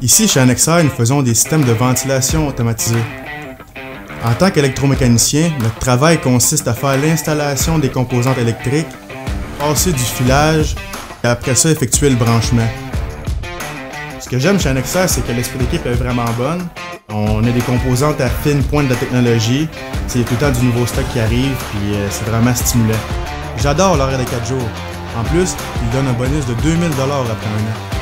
Ici, chez Annexair, nous faisons des systèmes de ventilation automatisés. En tant qu'électromécanicien, notre travail consiste à faire l'installation des composantes électriques, passer du filage et après ça effectuer le branchement. Ce que j'aime chez Annexair, c'est que l'esprit d'équipe est vraiment bonne. On a des composantes à fine pointe de la technologie. C'est tout le temps du nouveau stock qui arrive, puis euh, c'est vraiment stimulant. J'adore l'horaire des 4 jours. En plus, il donne un bonus de 2000$ après un an.